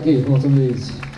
aqui contando isso.